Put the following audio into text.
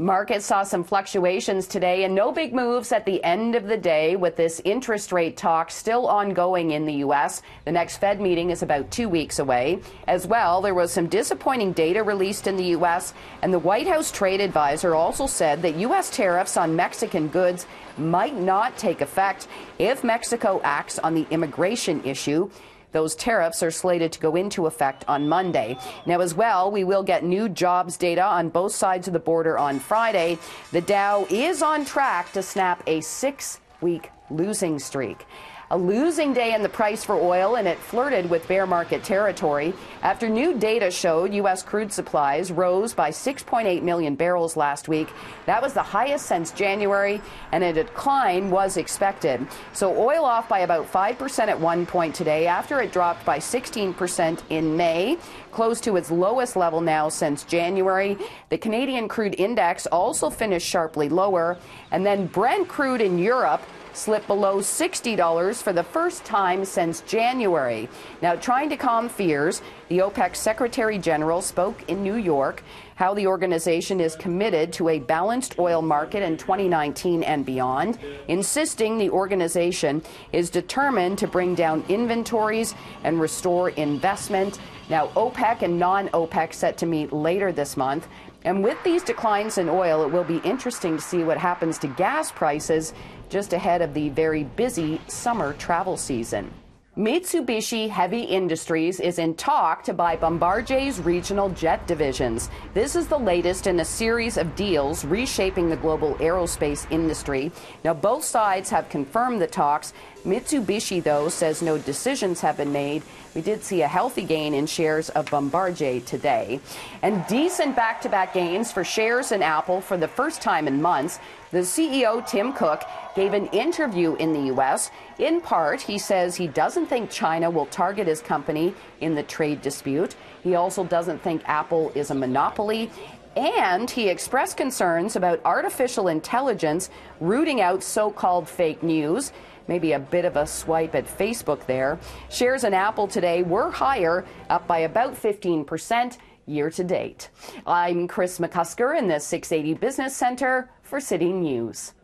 Markets saw some fluctuations today and no big moves at the end of the day with this interest rate talk still ongoing in the U.S. The next Fed meeting is about two weeks away. As well, there was some disappointing data released in the U.S., and the White House trade advisor also said that U.S. tariffs on Mexican goods might not take effect if Mexico acts on the immigration issue. Those tariffs are slated to go into effect on Monday. Now, as well, we will get new jobs data on both sides of the border on Friday. The Dow is on track to snap a six week losing streak a losing day in the price for oil, and it flirted with bear market territory after new data showed U.S. crude supplies rose by 6.8 million barrels last week. That was the highest since January, and a decline was expected. So oil off by about 5% at one point today after it dropped by 16% in May, close to its lowest level now since January. The Canadian crude index also finished sharply lower, and then Brent crude in Europe slipped below $60 for the first time since January. Now, trying to calm fears, the OPEC Secretary General spoke in New York how the organization is committed to a balanced oil market in 2019 and beyond, insisting the organization is determined to bring down inventories and restore investment. Now, OPEC and non OPEC set to meet later this month. And with these declines in oil, it will be interesting to see what happens to gas prices just ahead of the very busy summer travel season. Mitsubishi Heavy Industries is in talk to buy Bombardier's regional jet divisions. This is the latest in a series of deals reshaping the global aerospace industry. Now, both sides have confirmed the talks. Mitsubishi, though, says no decisions have been made. We did see a healthy gain in shares of Bombardier today. And decent back to back gains for shares in Apple for the first time in months. The CEO, Tim Cook, gave an interview in the U.S. In part, he says he doesn't think China will target his company in the trade dispute. He also doesn't think Apple is a monopoly. And he expressed concerns about artificial intelligence rooting out so called fake news maybe a bit of a swipe at Facebook there. Shares in Apple today were higher, up by about 15% year to date. I'm Kris McCusker in the 680 Business Center for City News.